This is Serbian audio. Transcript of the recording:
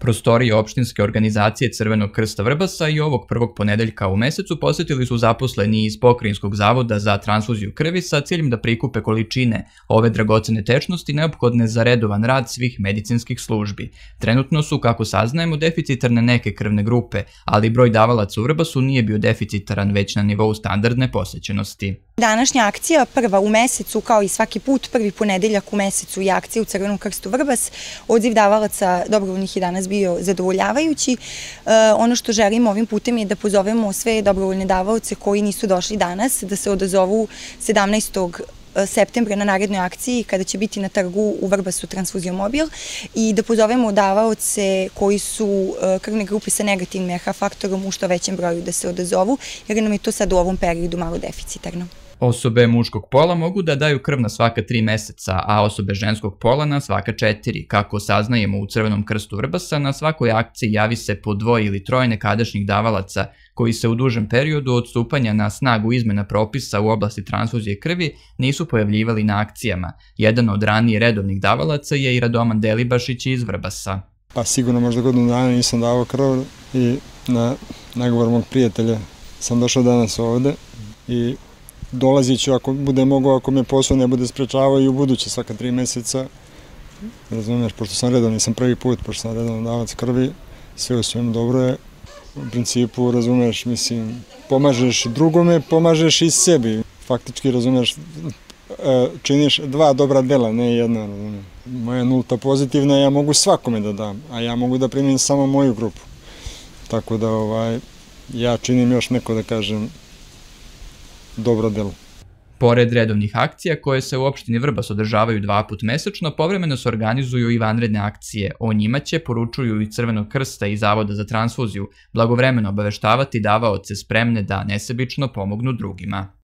Prostorije opštinske organizacije Crvenog krsta Vrbasa i ovog prvog ponedeljka u mesecu posetili su zaposleni iz Pokrinjskog zavoda za transfuziju krvi sa ciljem da prikupe količine ove dragocene tečnosti neophodne za redovan rad svih medicinskih službi. Trenutno su, kako saznajemo, deficitarne neke krvne grupe, ali broj davalaca u Vrbasu nije bio deficitaran već na nivou standardne posećenosti. Današnja akcija, prva u mesecu, kao i svaki put, prvi ponedeljak u mesecu je akcija u Crvenom krstu Vrbas. Odziv davalaca dobrovoljnih je danas bio zadovoljavajući. E, ono što želimo ovim putem je da pozovemo sve dobrovoljne davalce koji nisu došli danas, da se odazovu 17 e, septembra na narednoj akciji kada će biti na trgu u Vrbasu Transfuzio Mobil i da pozovemo davaoce koji su e, krvne grupe sa negativnim RH faktorom u što većem broju da se odazovu jer nam je to sad u ovom periodu malo deficitarno. Osobe muškog pola mogu da daju krv na svaka tri meseca, a osobe ženskog pola na svaka četiri. Kako saznajemo u Crvenom krstu Vrbasa, na svakoj akciji javi se po dvoje ili troje nekadašnjih davalaca koji se u dužem periodu od stupanja na snagu izmena propisa u oblasti transfuzije krvi nisu pojavljivali na akcijama. Jedan od ranije redovnih davalaca je i Radoman Delibašić iz Vrbasa. Pa sigurno možda godinu dana nisam davao krv i na nagovor mog prijatelja sam došao danas ovde i dolazit ću ako bude mogao, ako me posao ne bude sprečavao i u buduće svaka tri meseca. Razumiješ, pošto sam redovni, nisam prvi put, pošto sam redovno davac krvi, sve u svemu dobro je. U principu, razumeš, mislim, pomažeš drugome, pomažeš i sebi. Faktički, razumeš, e, činiš dva dobra dela, ne jedno, razumiješ. Moja nulta pozitivna, ja mogu svakome da dam, a ja mogu da primim samo moju grupu. Tako da, ovaj, ja činim još neko, da kažem, dobro delo. Pored redovnih akcija koje se u opštini Vrbas održavaju dva put mesečno, povremeno se organizuju i vanredne akcije. O njima će, poručuju i Crvenog krsta i Zavoda za transfuziju, blagovremeno obaveštavati davaoce spremne da nesebično pomognu drugima.